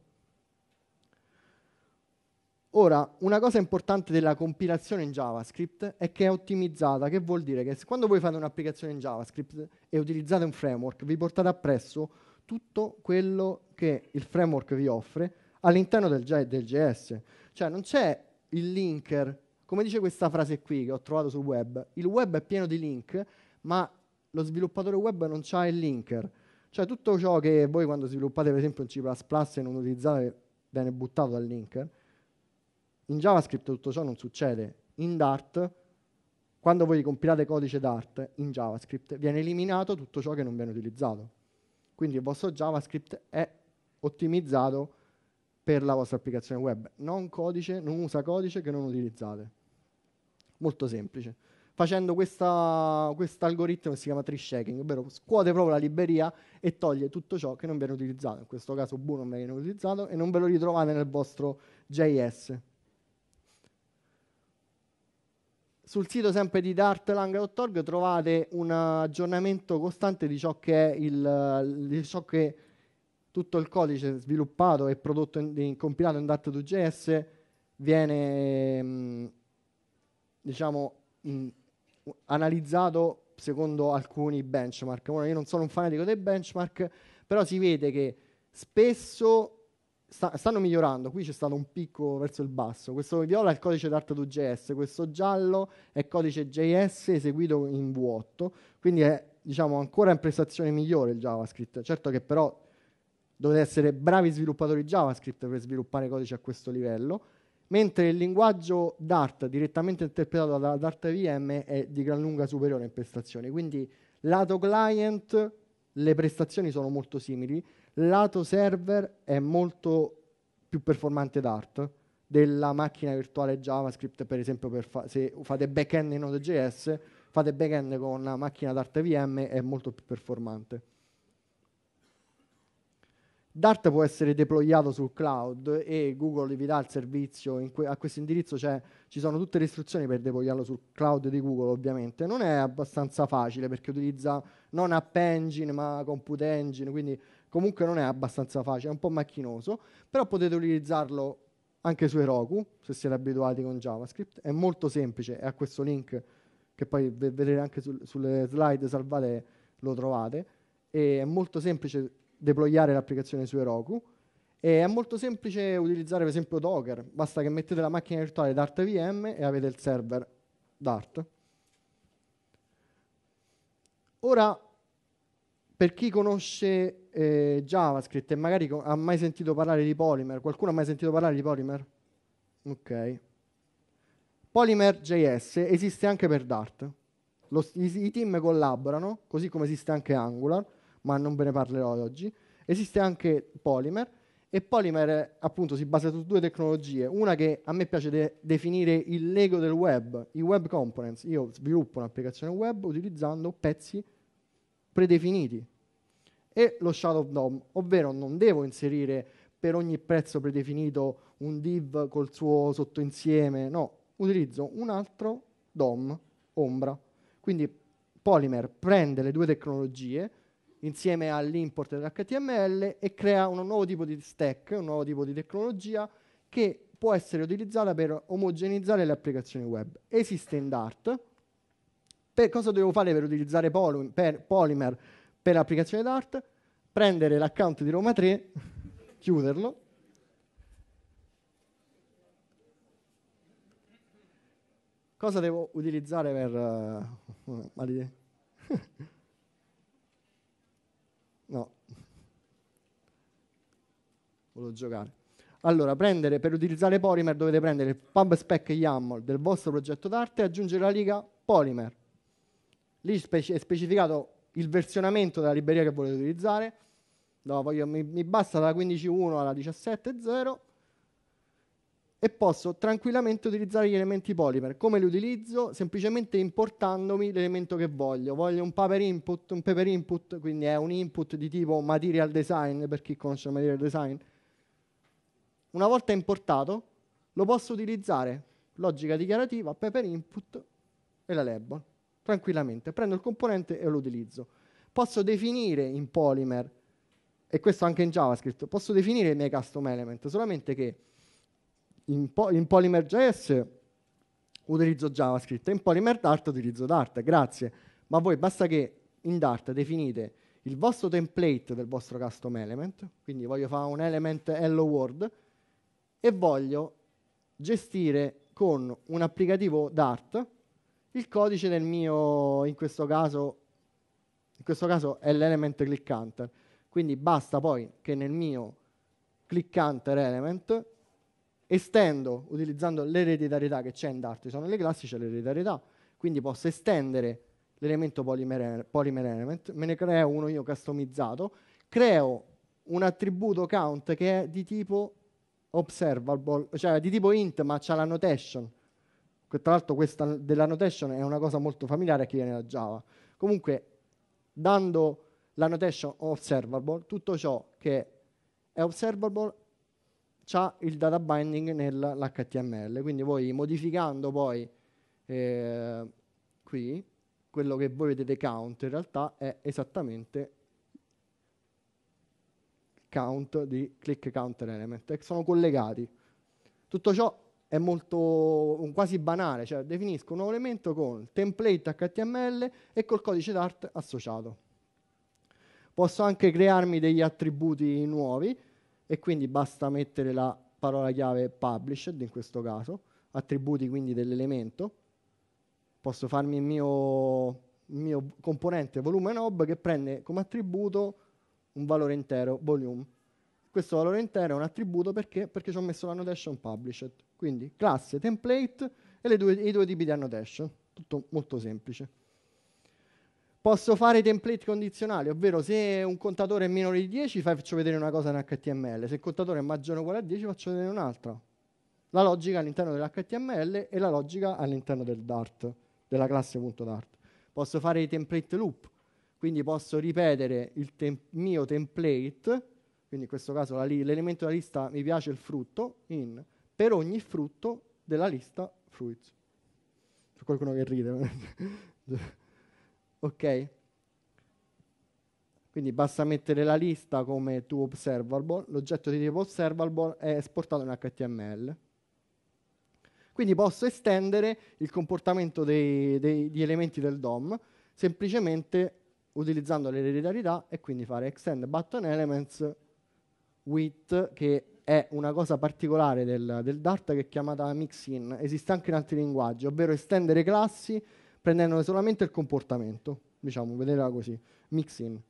Ora, una cosa importante della compilazione in JavaScript è che è ottimizzata, che vuol dire che quando voi fate un'applicazione in JavaScript e utilizzate un framework, vi portate appresso tutto quello che il framework vi offre all'interno del, del JS. Cioè non c'è il linker come dice questa frase qui che ho trovato sul web, il web è pieno di link, ma lo sviluppatore web non ha il linker. Cioè tutto ciò che voi quando sviluppate per esempio in C++ e non utilizzate viene buttato dal linker. In JavaScript tutto ciò non succede. In Dart, quando voi compilate codice Dart in JavaScript, viene eliminato tutto ciò che non viene utilizzato. Quindi il vostro JavaScript è ottimizzato per la vostra applicazione web. Non, codice, non usa codice che non utilizzate molto semplice. Facendo questo algoritmo che si chiama tree shaking, ovvero scuote proprio la libreria e toglie tutto ciò che non viene utilizzato. In questo caso Bu non viene utilizzato e non ve lo ritrovate nel vostro JS. Sul sito sempre di dartlang.org trovate un aggiornamento costante di ciò che è il, di ciò che tutto il codice sviluppato e prodotto in, in, compilato in Dart2JS viene mh, diciamo, mh, analizzato secondo alcuni benchmark. Ora, io non sono un fanatico dei benchmark, però si vede che spesso sta, stanno migliorando. Qui c'è stato un picco verso il basso. Questo viola è il codice Dart2JS, questo giallo è codice JS eseguito in V8, quindi è diciamo, ancora in prestazione migliore il JavaScript. Certo che però dovete essere bravi sviluppatori JavaScript per sviluppare codice a questo livello mentre il linguaggio Dart direttamente interpretato da Dart VM è di gran lunga superiore in prestazioni. Quindi lato client le prestazioni sono molto simili, lato server è molto più performante Dart della macchina virtuale JavaScript, per esempio per fa- se fate backend in Node.js, fate backend con una macchina Dart VM è molto più performante. Dart può essere deployato sul cloud e Google vi dà il servizio que- a questo indirizzo cioè, ci sono tutte le istruzioni per deployarlo sul cloud di Google ovviamente. Non è abbastanza facile perché utilizza non App Engine ma Compute Engine quindi comunque non è abbastanza facile è un po' macchinoso però potete utilizzarlo anche su Heroku se siete abituati con JavaScript. È molto semplice è a questo link che poi vedrete anche sul, sulle slide salvate lo trovate. E è molto semplice deployare l'applicazione su Heroku. E è molto semplice utilizzare per esempio Docker, basta che mettete la macchina virtuale Dart VM e avete il server Dart. Ora, per chi conosce eh, JavaScript e magari co- ha mai sentito parlare di Polymer, qualcuno ha mai sentito parlare di Polymer? Ok. Polymer JS esiste anche per Dart. Lo, i, I team collaborano, così come esiste anche Angular ma non ve ne parlerò oggi. Esiste anche Polymer e Polymer appunto si basa su due tecnologie, una che a me piace de- definire il Lego del web, i web components. Io sviluppo un'applicazione web utilizzando pezzi predefiniti e lo shadow DOM, ovvero non devo inserire per ogni prezzo predefinito un div col suo sottoinsieme, no, utilizzo un altro DOM, ombra. Quindi Polymer prende le due tecnologie, insieme all'import dell'HTML e crea un nuovo tipo di stack, un nuovo tipo di tecnologia che può essere utilizzata per omogenizzare le applicazioni web. Esiste in Dart, per, cosa devo fare per utilizzare Poly, per, Polymer per l'applicazione Dart? Prendere l'account di Roma 3, [LAUGHS] chiuderlo, cosa devo utilizzare per... Uh, [LAUGHS] no. Volevo giocare. Allora, prendere, per utilizzare Polymer dovete prendere il pub spec YAML del vostro progetto d'arte e aggiungere la riga Polymer. Lì è specificato il versionamento della libreria che volete utilizzare. No, voglio, mi, mi, basta dalla 15.1 alla 17.0 e posso tranquillamente utilizzare gli elementi Polymer. Come li utilizzo? Semplicemente importandomi l'elemento che voglio. Voglio un paper input, un paper input, quindi è un input di tipo material design, per chi conosce il material design una volta importato, lo posso utilizzare, logica dichiarativa, paper input e la label, tranquillamente. Prendo il componente e lo utilizzo. Posso definire in Polymer, e questo anche in JavaScript, posso definire i miei custom element, solamente che in, po- in Polymer.js utilizzo JavaScript in Polymer Dart utilizzo Dart, grazie. Ma voi basta che in Dart definite il vostro template del vostro custom element, quindi voglio fare un element hello world, e voglio gestire con un applicativo Dart il codice del mio, in questo caso, in questo caso è l'element click hunter. Quindi basta poi che nel mio click hunter element estendo utilizzando l'ereditarietà che c'è in Dart, sono le classi, c'è l'ereditarietà, quindi posso estendere l'elemento polymer, polymer element, me ne creo uno io customizzato, creo un attributo count che è di tipo observable, cioè di tipo int, ma c'ha la notation. Tra l'altro questa della notation è una cosa molto familiare a chi viene da Java. Comunque, dando la notation observable, tutto ciò che è observable ha il data binding nell'HTML. Quindi voi modificando poi eh, qui, quello che voi vedete count in realtà è esattamente count di click counter element, che sono collegati. Tutto ciò è molto quasi banale, cioè definisco un nuovo elemento con template HTML e col codice Dart associato. Posso anche crearmi degli attributi nuovi e quindi basta mettere la parola chiave published in questo caso, attributi quindi dell'elemento. Posso farmi il mio, il mio componente volume knob che prende come attributo un valore intero, volume. Questo valore intero è un attributo perché? Perché ci ho messo l'annotation published. Quindi classe, template e due, i due tipi di annotation. Tutto molto semplice. Posso fare template condizionali, ovvero se un contatore è minore di 10 faccio vedere una cosa in HTML, se il contatore è maggiore o uguale a 10 faccio vedere un'altra. La logica all'interno dell'HTML e la logica all'interno del Dart, della classe.dart. Posso fare i template loop, quindi posso ripetere il tem- mio template, quindi in questo caso li- l'elemento della lista mi piace il frutto, in per ogni frutto della lista fruits. C'è qualcuno che ride. [LAUGHS] ok? Quindi basta mettere la lista come to observable, l'oggetto di tipo observable è esportato in HTML. Quindi posso estendere il comportamento degli elementi del DOM semplicemente utilizzando l'ereditarietà e quindi fare extend button elements with che è una cosa particolare del, del Dart che è chiamata mixin, esiste anche in altri linguaggi, ovvero estendere classi prendendone solamente il comportamento, diciamo, vederla così, mixin.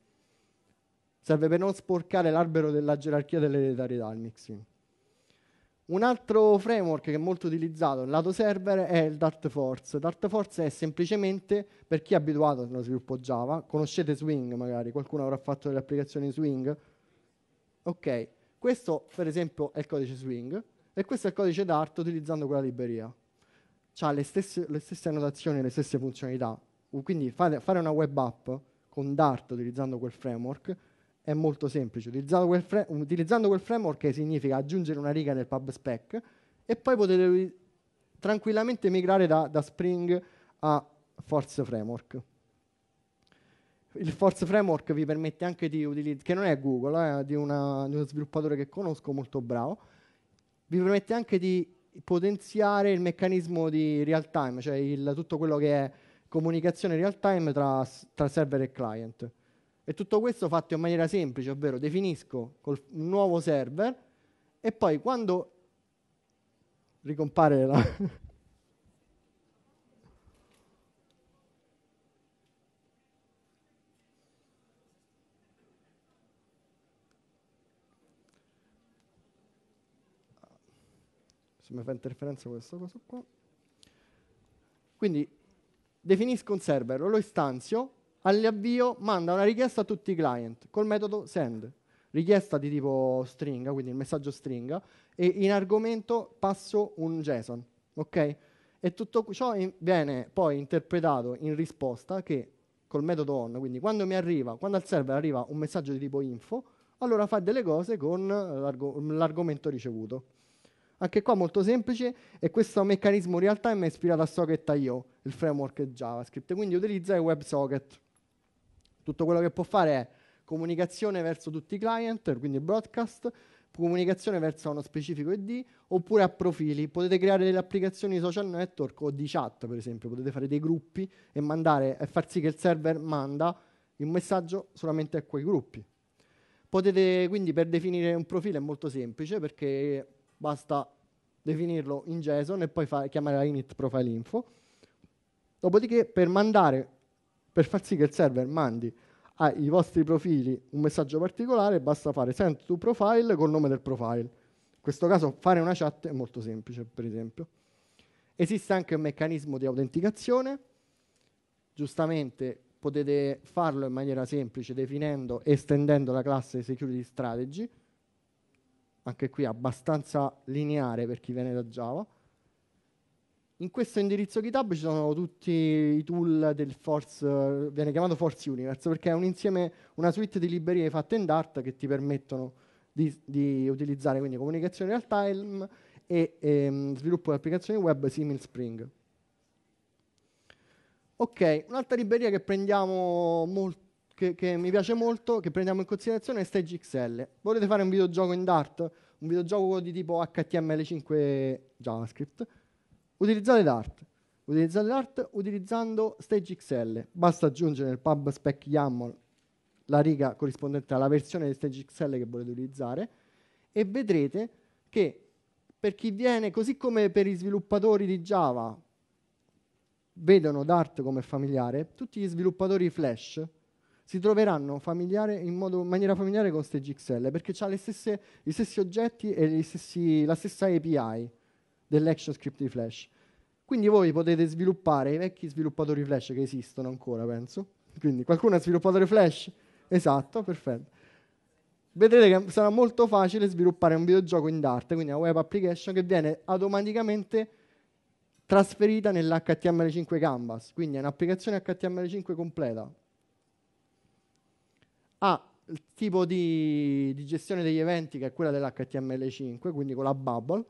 Serve per non sporcare l'albero della gerarchia dell'ereditarietà il mixin. Un altro framework che è molto utilizzato nel lato server è il Dart Force. Dart Force è semplicemente, per chi è abituato allo sviluppo Java, conoscete Swing magari, qualcuno avrà fatto delle applicazioni Swing? Ok, questo per esempio è il codice Swing e questo è il codice Dart utilizzando quella libreria. Ha le stesse, le stesse annotazioni, le stesse funzionalità. Quindi fare una web app con Dart utilizzando quel framework è molto semplice. Utilizzando quel, fra- utilizzando quel framework significa aggiungere una riga nel pub spec e poi potete tranquillamente migrare da, da Spring a Force Framework. Il Force Framework vi permette anche di utilizzare, che non è Google, eh, di, di uno sviluppatore che conosco molto bravo, vi permette anche di potenziare il meccanismo di real time, cioè il, tutto quello che è comunicazione real time tra, tra server e client. E tutto questo fatto in maniera semplice, ovvero definisco col, un nuovo server e poi quando ricompare la... [LAUGHS] se mi fa interferenza questa cosa qua. Quindi definisco un server, lo istanzio, all'avvio manda una richiesta a tutti i client col metodo send, richiesta di tipo stringa, quindi il messaggio stringa, e in argomento passo un JSON, ok? E tutto ciò viene poi interpretato in risposta che col metodo on, quindi quando mi arriva, quando al server arriva un messaggio di tipo info, allora fa delle cose con l'arg- l'argomento ricevuto. Anche qua molto semplice e questo meccanismo real time è ispirato a Socket.io, il framework JavaScript, quindi utilizza il WebSocket. Tutto quello che può fare è comunicazione verso tutti i client, quindi broadcast, comunicazione verso uno specifico ID oppure a profili. Potete creare delle applicazioni social network o di chat, per esempio, potete fare dei gruppi e mandare e far sì che il server manda un messaggio solamente a quei gruppi. Potete quindi per definire un profilo è molto semplice perché basta definirlo in JSON e poi chiamare la init profile info. Dopodiché per mandare, per far sì che il server mandi ai vostri profili un messaggio particolare, basta fare send to profile col nome del profile. In questo caso fare una chat è molto semplice, per esempio. Esiste anche un meccanismo di autenticazione, giustamente potete farlo in maniera semplice definendo e estendendo la classe security strategy, anche qui abbastanza lineare per chi viene da Java. In questo indirizzo GitHub ci sono tutti i tool del Force, viene chiamato Force Universe, perché è un insieme, una suite di librerie fatte in Dart che ti permettono di, di utilizzare quindi comunicazione real time e ehm, sviluppo di applicazioni web simil Spring. Ok, un'altra libreria che prendiamo molto che, che, mi piace molto, che prendiamo in considerazione è StageXL. Volete fare un videogioco in Dart? Un videogioco di tipo HTML5 JavaScript? Utilizzate Dart. Utilizzate Dart utilizzando StageXL. Basta aggiungere nel pub spec YAML la riga corrispondente alla versione di StageXL che volete utilizzare e vedrete che per chi viene, così come per i sviluppatori di Java, vedono Dart come familiare, tutti gli sviluppatori Flash si troveranno in, modo, in, maniera familiare con StageXL perché ha gli stessi oggetti e stessi, la stessa API dell'ActionScript di Flash. Quindi voi potete sviluppare i vecchi sviluppatori Flash che esistono ancora, penso. Quindi qualcuno è sviluppatore Flash? Esatto, perfetto. Vedrete che sarà molto facile sviluppare un videogioco in Dart, quindi una web application che viene automaticamente trasferita nell'HTML5 Canvas, quindi è un'applicazione HTML5 completa ha il tipo di, di, gestione degli eventi che è quella dell'HTML5, quindi con la bubble.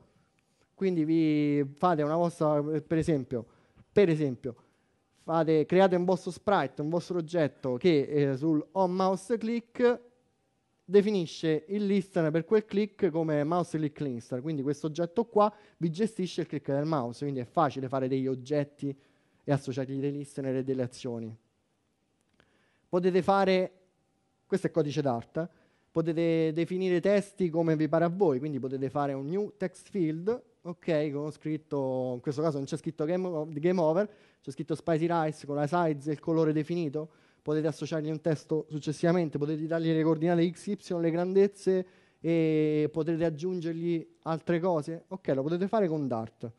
Quindi vi fate una vostra, per esempio, per esempio fate, create un vostro sprite, un vostro oggetto che eh, sul on mouse click definisce il listener per quel click come mouse click listener. Quindi questo oggetto qua vi gestisce il click del mouse, quindi è facile fare degli oggetti e associargli dei listener e delle azioni. Potete fare questo è codice Dart. Potete definire testi come vi pare a voi, quindi potete fare un new text field, ok, con scritto, in questo caso non c'è scritto game, game over, c'è scritto spicy rice con la size e il colore definito, potete associargli un testo successivamente, potete dargli le coordinate x, y, le grandezze e potete aggiungergli altre cose, ok, lo potete fare con Dart.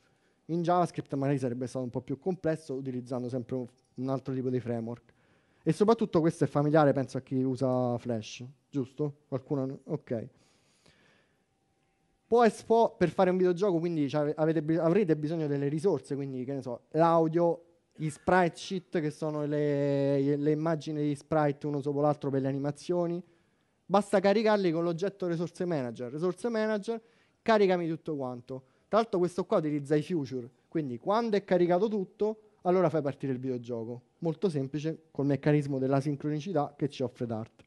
In JavaScript magari sarebbe stato un po' più complesso utilizzando sempre un, un altro tipo di framework. E soprattutto questo è familiare, penso a chi usa Flash, giusto? Qualcuno? Ok. Può per fare un videogioco, quindi avete, avrete bisogno delle risorse, quindi che ne so, l'audio, gli sprite sheet, che sono le, le immagini di sprite uno sopra l'altro per le animazioni. Basta caricarli con l'oggetto Resource Manager. Resource Manager, caricami tutto quanto. Tra l'altro questo qua utilizza i future, quindi quando è caricato tutto allora fai partire il videogioco. Molto semplice, col meccanismo della sincronicità che ci offre Dart.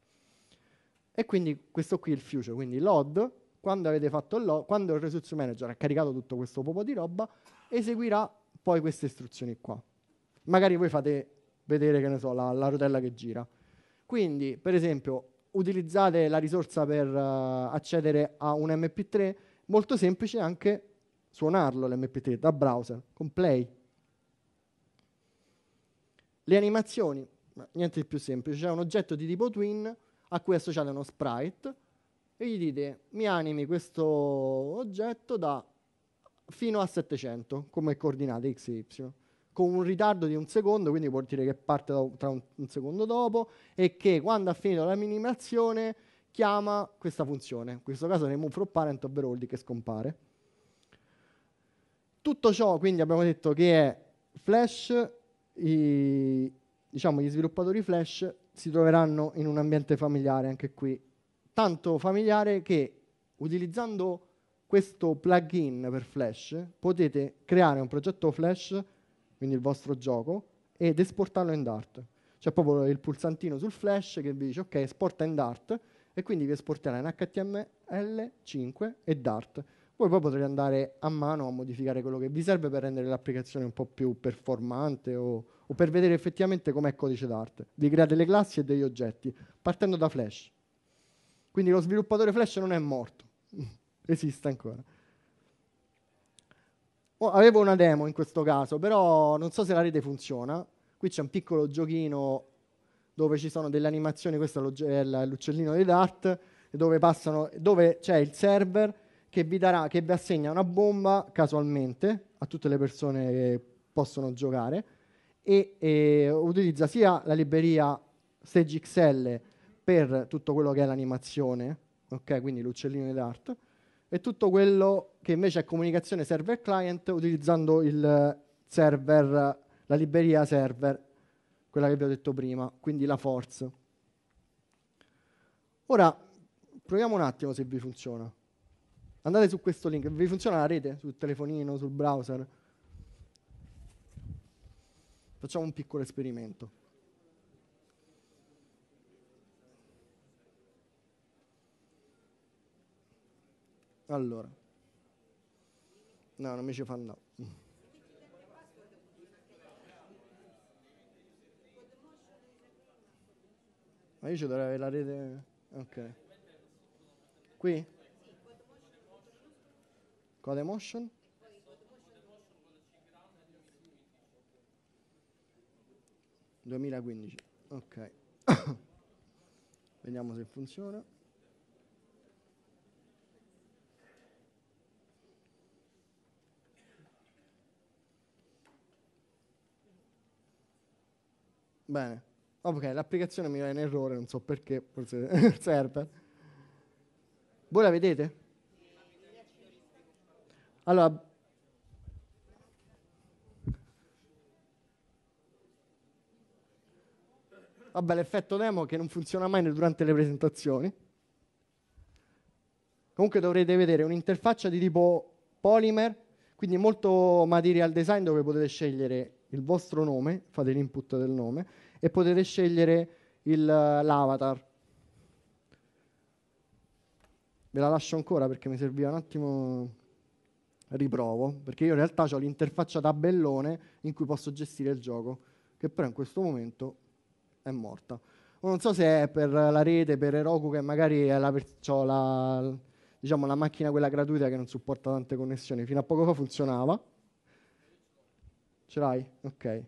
E quindi questo qui è il future, quindi load, quando avete fatto il load, quando il resource manager ha caricato tutto questo po' di roba, eseguirà poi queste istruzioni qua. Magari voi fate vedere, che ne so, la, la rotella che gira. Quindi, per esempio, utilizzate la risorsa per uh, accedere a un MP3, molto semplice anche suonarlo l'MP3 da browser con Play. Le animazioni, niente di più semplice, c'è un oggetto di tipo twin a cui associate uno sprite e gli dite mi animi questo oggetto da fino a 700 come coordinate x e y con un ritardo di un secondo, quindi vuol dire che parte tra un, un, secondo dopo e che quando ha finito la minimazione chiama questa funzione, in questo caso remove from parent, ovvero vuol dire che scompare. Tutto ciò quindi abbiamo detto che è Flash, i, diciamo gli sviluppatori Flash si troveranno in un ambiente familiare anche qui, tanto familiare che utilizzando questo plugin per Flash potete creare un progetto Flash quindi il vostro gioco, ed esportarlo in Dart. C'è proprio il pulsantino sul flash che vi dice ok, esporta in Dart e quindi vi esporterà in HTML, 5 e Dart. Voi poi potrete andare a mano a modificare quello che vi serve per rendere l'applicazione un po' più performante o, o per vedere effettivamente com'è codice Dart. Vi create le classi e degli oggetti partendo da Flash. Quindi lo sviluppatore Flash non è morto, [LAUGHS] esiste ancora. Oh, avevo una demo in questo caso, però non so se la rete funziona. Qui c'è un piccolo giochino dove ci sono delle animazioni, questo è l'uccellino di Dart, dove, passano, dove c'è il server che vi, darà, che vi assegna una bomba casualmente a tutte le persone che possono giocare e, e utilizza sia la libreria StageXL per tutto quello che è l'animazione, ok, quindi l'uccellino Dart, e tutto quello che invece è comunicazione server-client utilizzando il server, la libreria server, quella che vi ho detto prima, quindi la force. Ora, proviamo un attimo se vi funziona. Andate su questo link, vi funziona la rete sul telefonino, sul browser? Facciamo un piccolo esperimento. Allora. No, non mi ci fa no. Ma io ci dovrei avere la rete... Ok. Qui? Code motion? ...2015. Ok. [COUGHS] Vediamo se funziona. Bene. Ok, l'applicazione mi va in errore, non so perché, forse [LAUGHS] serve. Voi la vedete? Allora, vabbè, l'effetto demo che non funziona mai durante le presentazioni. Comunque dovrete vedere un'interfaccia di tipo Polymer, quindi molto material design dove potete scegliere il vostro nome, fate l'input del nome e potete scegliere il, l'avatar. Ve la lascio ancora perché mi serviva un attimo riprovo, perché io in realtà ho l'interfaccia tabellone in cui posso gestire il gioco, che però in questo momento è morta. Non so se è per la rete, per Heroku, che magari è la, la, diciamo, la macchina quella gratuita che non supporta tante connessioni. Fino a poco fa funzionava, Ce l'hai? Ok.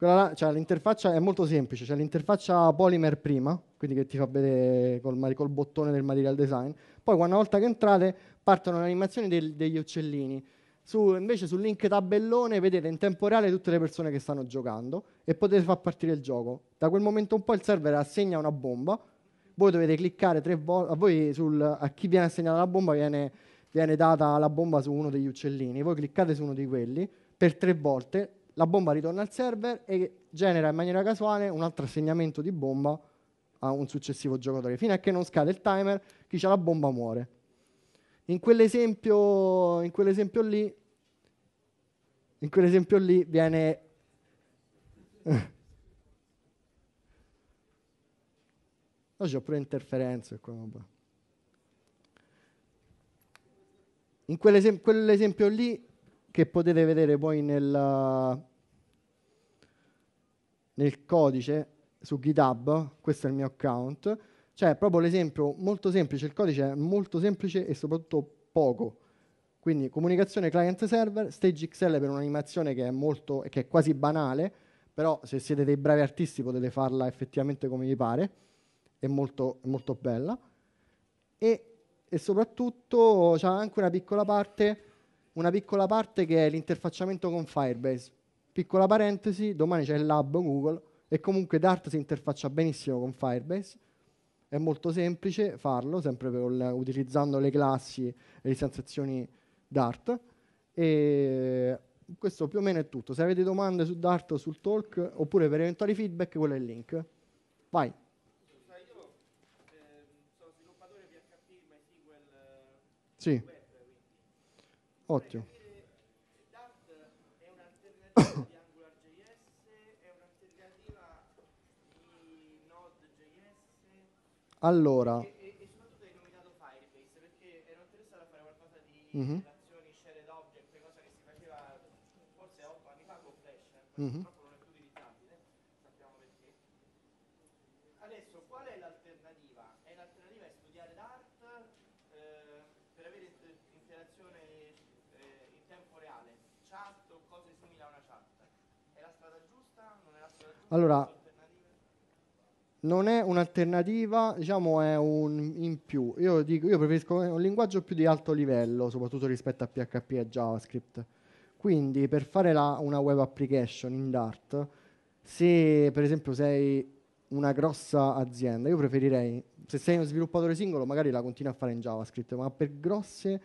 Cioè, l'interfaccia è molto semplice, c'è l'interfaccia Polymer prima, quindi che ti fa vedere col, col bottone del material design. Poi una volta che entrate partono le animazioni del, degli uccellini. Su, invece sul link tabellone vedete in tempo reale tutte le persone che stanno giocando e potete far partire il gioco. Da quel momento un po' il server assegna una bomba, voi dovete cliccare tre volte, a, voi sul, a chi viene assegnata la bomba viene, viene data la bomba su uno degli uccellini, voi cliccate su uno di quelli, per tre volte, la bomba ritorna al server e genera in maniera casuale un altro assegnamento di bomba a un successivo giocatore. Fino a che non scade il timer, chi ha la bomba muore. In quell'esempio, in quell'esempio lì, in quell'esempio lì viene... [LAUGHS] Oggi ho pure interferenze In quell'esempio, quell'esempio lì che potete vedere poi nel, nel codice su GitHub, questo è il mio account, c'è proprio l'esempio molto semplice, il codice è molto semplice e soprattutto poco. Quindi comunicazione client-server, StageXL per un'animazione che è, molto, che è quasi banale, però se siete dei bravi artisti potete farla effettivamente come vi pare, è molto, molto bella. E, e soprattutto c'è anche una piccola parte, una piccola parte che è l'interfacciamento con Firebase. Piccola parentesi, domani c'è il lab Google e comunque Dart si interfaccia benissimo con Firebase. È molto semplice farlo, sempre per, utilizzando le classi e le istanziazioni Dart. E questo più o meno è tutto. Se avete domande su Dart o sul talk, oppure per eventuali feedback, quello è il link. Vai. Sì. Ottimo. Allora. E, e, e, soprattutto hai nominato Firebase perché ero interessato a fare qualcosa di mm-hmm. relazioni shared object, cosa che si faceva forse 8 anni fa con Flash, eh, mm-hmm. Allora, non è un'alternativa, diciamo è un in più. Io, dico, io preferisco un linguaggio più di alto livello, soprattutto rispetto a PHP e JavaScript. Quindi per fare la, una web application in Dart, se per esempio sei una grossa azienda, io preferirei, se sei uno sviluppatore singolo, magari la continui a fare in JavaScript, ma per grosse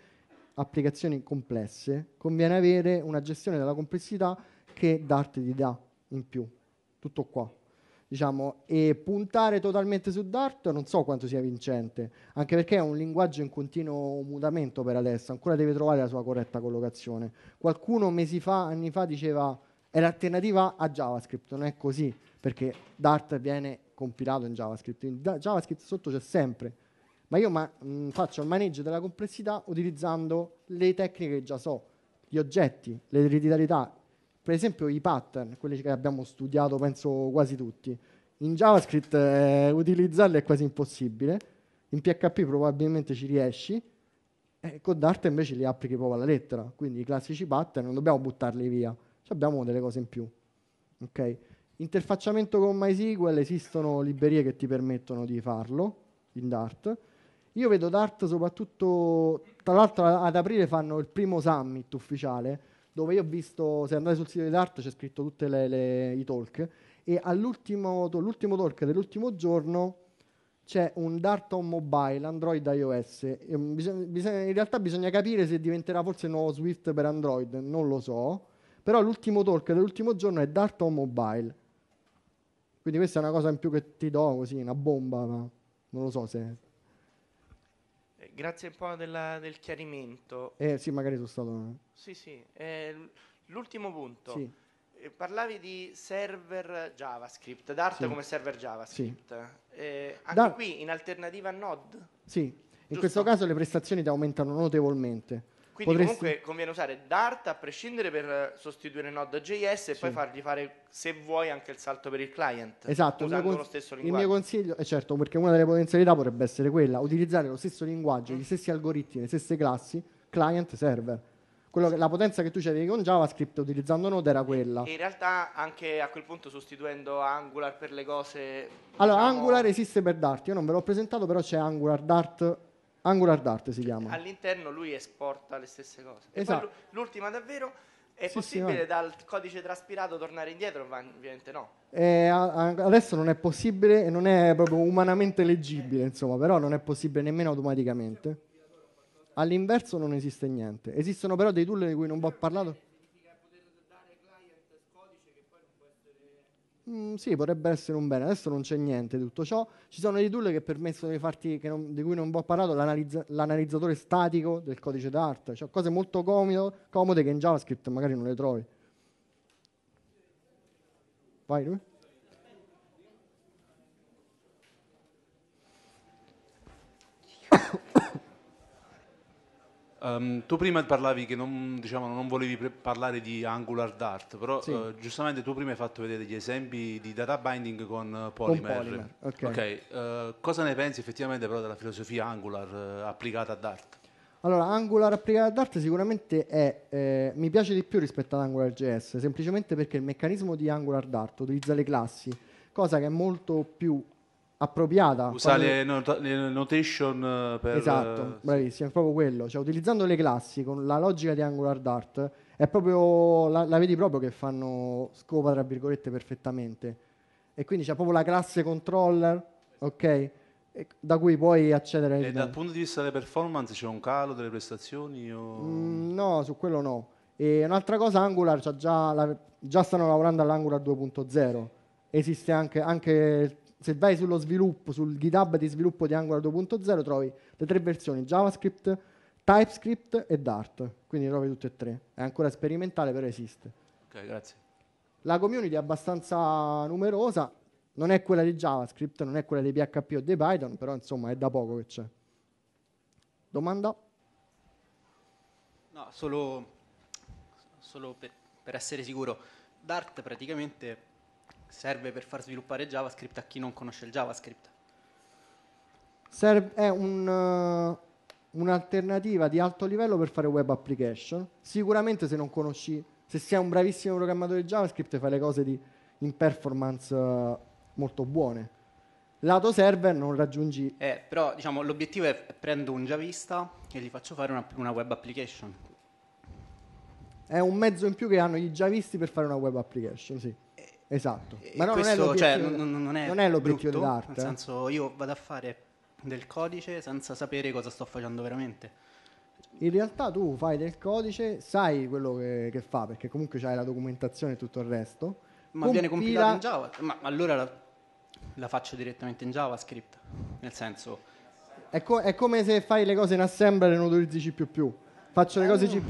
applicazioni complesse conviene avere una gestione della complessità che Dart ti dà in più tutto qua. Diciamo, e puntare totalmente su Dart non so quanto sia vincente, anche perché è un linguaggio in continuo mutamento per adesso, ancora deve trovare la sua corretta collocazione. Qualcuno mesi fa, anni fa, diceva è l'alternativa a JavaScript, non è così, perché Dart viene compilato in JavaScript, in JavaScript sotto c'è sempre, ma io ma, mh, faccio il maneggio della complessità utilizzando le tecniche che già so, gli oggetti, l'ereditarietà, per esempio i pattern, quelli che abbiamo studiato penso quasi tutti, in JavaScript eh, utilizzarli è quasi impossibile, in PHP probabilmente ci riesci, e con Dart invece li applichi proprio alla lettera, quindi i classici pattern non dobbiamo buttarli via, abbiamo delle cose in più. Okay? Interfacciamento con MySQL, esistono librerie che ti permettono di farlo in Dart. Io vedo Dart soprattutto, tra l'altro ad aprile fanno il primo summit ufficiale, dove io ho visto, se andate sul sito di Dart c'è scritto tutti i talk, e all'ultimo l'ultimo talk dell'ultimo giorno c'è un Dart on mobile, Android iOS. Bisogna, bisogna, in realtà bisogna capire se diventerà forse il nuovo Swift per Android, non lo so. Però l'ultimo talk dell'ultimo giorno è Dart on mobile. Quindi questa è una cosa in più che ti do così, una bomba, ma non lo so se grazie un po' della, del chiarimento. Eh sì, magari sono stato... Sì, sì. Eh, l'ultimo punto. Sì. Eh, parlavi di server JavaScript, Dart sì. come server JavaScript. Sì. Eh, anche da- qui in alternativa a Node? Sì, in Giusto? questo caso le prestazioni ti aumentano notevolmente. Quindi Potresti... comunque conviene usare Dart a prescindere per sostituire Node.js e sì. poi fargli fare, se vuoi, anche il salto per il client. Esatto, usando cons- lo stesso linguaggio. Il mio consiglio, è eh certo, perché una delle potenzialità potrebbe essere quella, utilizzare lo stesso linguaggio, mm. gli stessi algoritmi, le stesse classi, client-server. Che, la potenza che tu avevi con JavaScript utilizzando Node era quella. In realtà anche a quel punto sostituendo Angular per le cose... Allora, diciamo... Angular esiste per Dart, io non ve l'ho presentato, però c'è Angular Dart Angular Dart si chiama. All'interno lui esporta le stesse cose. Esatto. l'ultima davvero, è sì, possibile sì, dal codice traspirato tornare indietro? Ovviamente no. Eh, adesso non è possibile e non è proprio umanamente leggibile, insomma, però non è possibile nemmeno automaticamente. All'inverso non esiste niente. Esistono però dei tool di cui non vi ho parlato. Mm, sì, potrebbe essere un bene. Adesso non c'è niente di tutto ciò. Ci sono dei tool che permettono di farti, non, di cui non vi ho parlato, l'analizza, l'analizzatore statico del codice d'arte. Cioè cose molto comodo, comode che in JavaScript magari non le trovi. Vai lui. Um, tu prima parlavi che non, diciamo, non volevi pre- parlare di Angular Dart, però sì. uh, giustamente tu prima hai fatto vedere gli esempi di data binding con Polymer. Con Polymer. Ok, okay. Uh, cosa ne pensi effettivamente però della filosofia Angular uh, applicata a Dart? Allora, Angular applicata a Dart sicuramente è, eh, mi piace di più rispetto ad AngularJS, semplicemente perché il meccanismo di Angular Dart utilizza le classi, cosa che è molto più appropriata. Usa le, not- le, notation eh, per... Esatto, uh, bravissimo, è proprio quello. Cioè, utilizzando le classi con la logica di Angular Dart, è proprio, la, la vedi proprio che fanno scopa, tra virgolette, perfettamente. E quindi c'è proprio la classe controller, ok? da cui puoi accedere. E dal punto di vista delle performance c'è un calo delle prestazioni? O... Mm, no, su quello no. E un'altra cosa, Angular già, la, già stanno lavorando all'Angular 2.0. Esiste anche, anche se vai sullo sviluppo, sul GitHub di sviluppo di Angular 2.0, trovi le tre versioni JavaScript, TypeScript e Dart. Quindi trovi tutte e tre. È ancora sperimentale, però esiste. Ok, grazie. La community è abbastanza numerosa non è quella di JavaScript, non è quella di PHP o di Python, però insomma è da poco che c'è. Domanda? No, solo, solo per, per, essere sicuro, Dart praticamente serve per far sviluppare JavaScript a chi non conosce il JavaScript. Serve, è un, uh, un'alternativa di alto livello per fare web application. Sicuramente se non conosci, se sei un bravissimo programmatore di JavaScript fai le cose di, in performance uh, molto buone. Lato server non raggiungi... Eh, però diciamo, l'obiettivo è prendo un Javista e gli faccio fare una, una web application. È un mezzo in più che hanno i Javisti per fare una web application, sì. Eh, esatto. Ma no, questo, non, è cioè, non, non, è non è l'obiettivo brutto, dell'arte. Nel senso, io vado a fare del codice senza sapere cosa sto facendo veramente. In realtà tu fai del codice, sai quello che, che fa, perché comunque c'hai la documentazione e tutto il resto. Ma Compila... viene compilato in Java? Ma allora la, la faccio direttamente in JavaScript, nel senso... È, co- è, come se fai le cose in assembler e non utilizzi C++. Faccio le cose C++,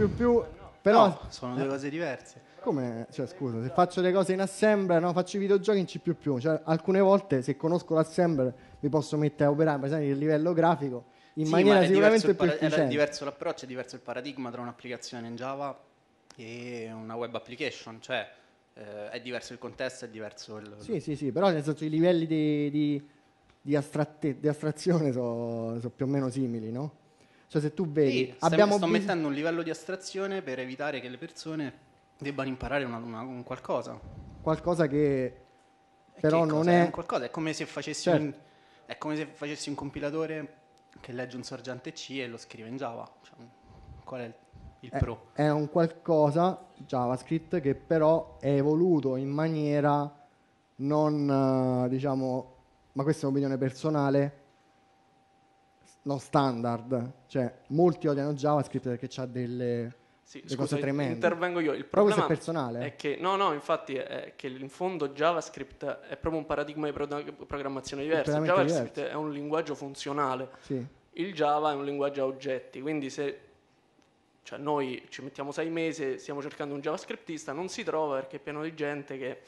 però... No, sono due cose diverse. Come? Cioè, scusa, se faccio le cose in assembler, no, faccio i videogiochi in C++. Cioè, alcune volte, se conosco l'assembler, mi posso mettere a operare, per esempio, il livello grafico, in sì, maniera sicuramente più para- efficiente. È diverso l'approccio, è diverso il paradigma tra un'applicazione in Java e una web application. Cioè, eh, è diverso il contesto, è diverso il... Sì, sì, sì, però nel senso i livelli di, di, di, astratte, di astrazione sono so più o meno simili, no? Cioè se tu vedi... Sì, abbiamo sto bis- mettendo un livello di astrazione per evitare che le persone debbano imparare una, una, un qualcosa. Qualcosa che però che non è... è qualcosa, è come se facessi certo. un... È come se facessi un compilatore che legge un sorgente C e lo scrive in Java. Cioè, qual è il il è, Pro. È un qualcosa, JavaScript, che però è evoluto in maniera non, uh, diciamo, ma questa è un'opinione personale, non standard. Cioè, molti odiano JavaScript perché ha delle... Sì, scusa, cose tremende. intervengo io. Il problema è, personale. è che, no, no, infatti è che in fondo JavaScript è proprio un paradigma di pro- programmazione diverso. JavaScript diverso. è un linguaggio funzionale. Sì. Il Java è un linguaggio a oggetti, quindi se cioè noi ci mettiamo sei mesi, stiamo cercando un JavaScriptista, non si trova perché è pieno di gente che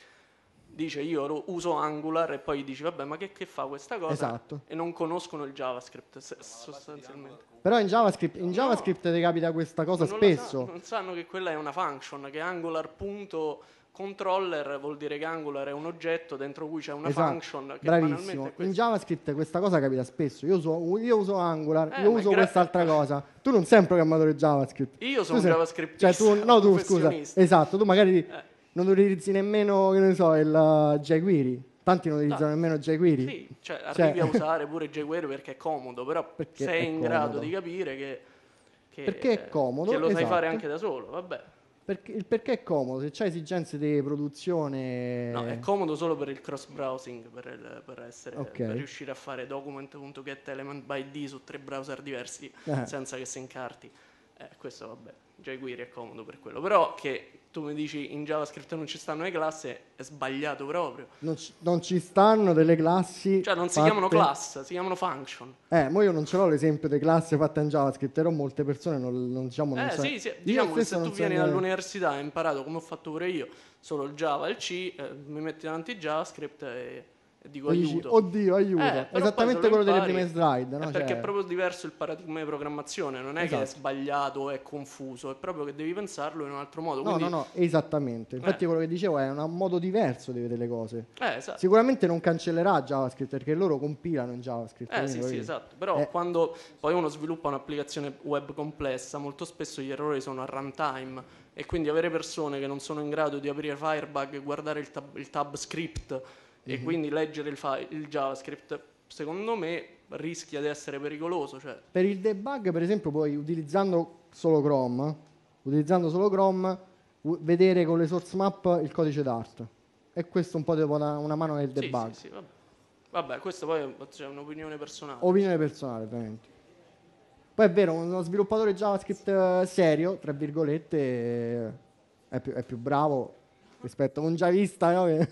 dice io uso Angular e poi dici vabbè ma che, che fa questa cosa esatto. e non conoscono il JavaScript sostanzialmente. Però in JavaScript, in JavaScript no. ti capita questa cosa non spesso. Sa, non sanno che quella è una function, che Angular punto controller vuol dire che Angular è un oggetto dentro cui c'è una esatto. function. Bravissimo. In JavaScript questa cosa capita spesso. Io uso, io uso Angular, eh, io uso quest'altra cosa. Tu non sei un programmatore JavaScript. Io sono un JavaScript. Cioè, tu, no, tu scusa. Esatto, tu magari eh. Non utilizzi nemmeno, che ne so, il uh, jQuery. Tanti non utilizzano no. nemmeno jQuery. Sì, cioè, cioè arrivi a usare pure jQuery perché è comodo, però perché sei in comodo. grado di capire che, che, perché è comodo, che lo esatto. sai fare anche da solo, vabbè. Perché, il perché è comodo, se c'hai esigenze di produzione... No, è comodo solo per il cross-browsing, per, il, per, essere, okay. per riuscire a fare document.getElementByD su tre browser diversi eh. senza che si incarti. Eh, questo vabbè, jQuery è comodo per quello. Però che tu mi dici in JavaScript non ci stanno le classi, è sbagliato proprio. Non ci, non ci stanno delle classi. Cioè, non si fatte... chiamano class, si chiamano function. Eh, ma io non ce l'ho l'esempio di classe fatte in JavaScript, però molte persone non, non diciamo. Non eh, so. sì, sì. diciamo che se tu vieni so dall'università e hai imparato come ho fatto pure io, solo il Java e il C, eh, mi metti davanti JavaScript e dico dici, aiuto. Oddio, aiuto. Eh, Esattamente quello delle prime slide. No? È perché cioè... è proprio diverso il paradigma di programmazione, non è esatto. che è esatto. sbagliato o è confuso, è proprio che devi pensarlo in un altro modo. No, Quindi... no, no, esattamente. Infatti eh. quello che dicevo è un modo diverso di vedere le cose. Eh, esatto. Sicuramente non cancellerà JavaScript perché loro compilano in JavaScript. Eh sì, sì, esatto. Però eh. quando poi uno sviluppa un'applicazione web complessa, molto spesso gli errori sono a runtime e quindi avere persone che non sono in grado di aprire Firebug e guardare il tab, il tab script. E mhm. quindi leggere il, file, il, JavaScript, secondo me rischia di essere pericoloso. Cioè. Per il debug, per esempio, puoi utilizzando solo Chrome, utilizzando solo Chrome, vedere con le source map il codice Dart. E questo un po' ti dare una mano nel debug. Sì, sì, sì, vabbè. vabbè, questo poi è cioè, un'opinione personale. Opinione personale, ovviamente. Poi è vero, uno sviluppatore JavaScript eh, serio, tra virgolette, è più, è più bravo rispetto a un javista. No?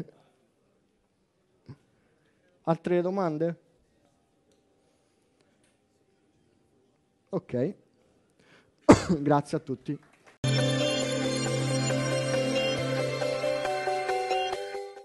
Altre domande? Ok. [COUGHS] Grazie a tutti.